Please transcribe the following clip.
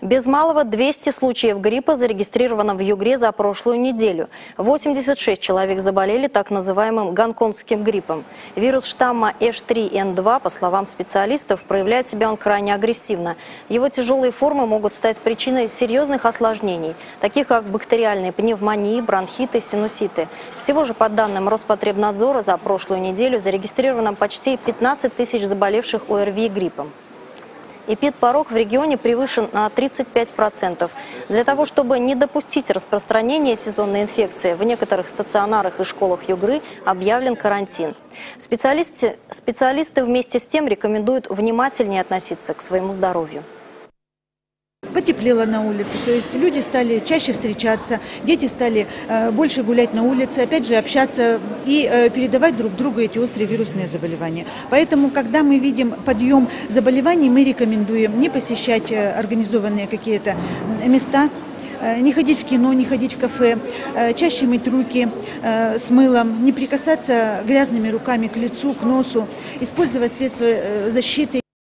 Без малого 200 случаев гриппа зарегистрировано в Югре за прошлую неделю. 86 человек заболели так называемым гонконгским гриппом. Вирус штамма H3N2, по словам специалистов, проявляет себя он крайне агрессивно. Его тяжелые формы могут стать причиной серьезных осложнений, таких как бактериальные пневмонии, бронхиты, синуситы. Всего же, по данным Роспотребнадзора, за прошлую неделю зарегистрировано почти 15 тысяч заболевших ОРВИ гриппом. Эпидпорог в регионе превышен на 35%. Для того, чтобы не допустить распространения сезонной инфекции, в некоторых стационарах и школах Югры объявлен карантин. Специалисты, специалисты вместе с тем рекомендуют внимательнее относиться к своему здоровью. Потеплело на улице, то есть люди стали чаще встречаться, дети стали э, больше гулять на улице, опять же общаться и э, передавать друг другу эти острые вирусные заболевания. Поэтому, когда мы видим подъем заболеваний, мы рекомендуем не посещать э, организованные какие-то места, не ходить в кино, не ходить в кафе, чаще мыть руки с мылом, не прикасаться грязными руками к лицу, к носу, использовать средства защиты.